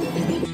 Bye.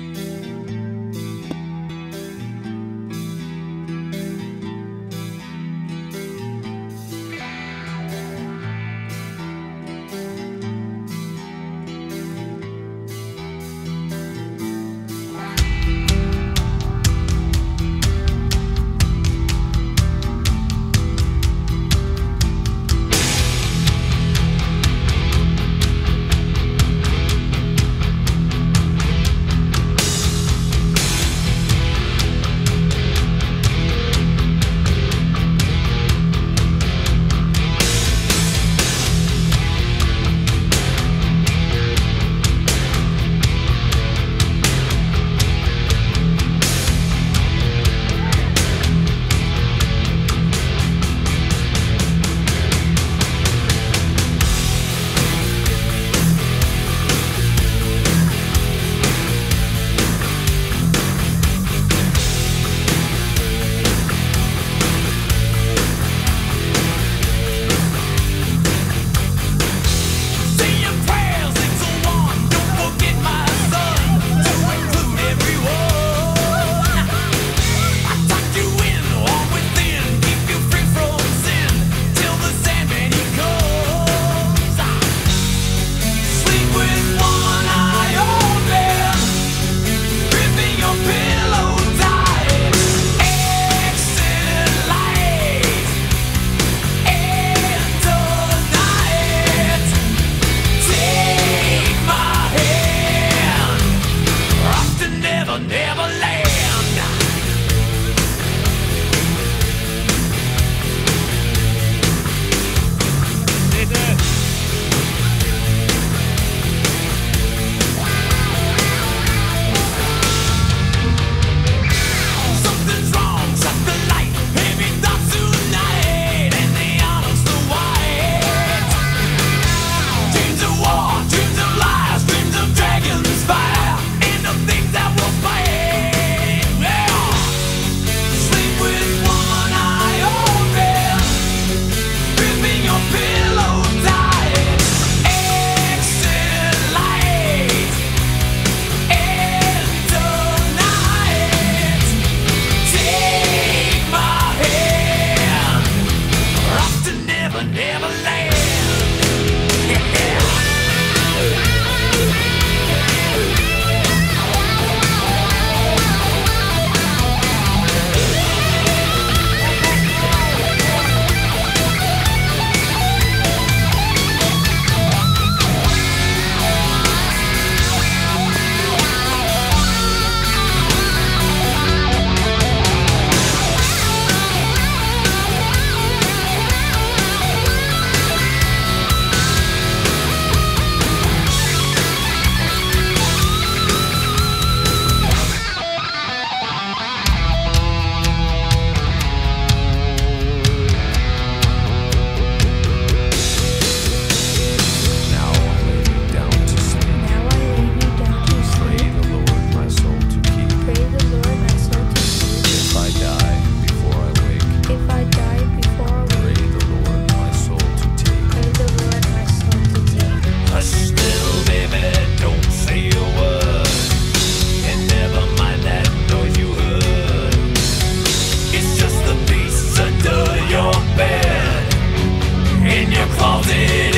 something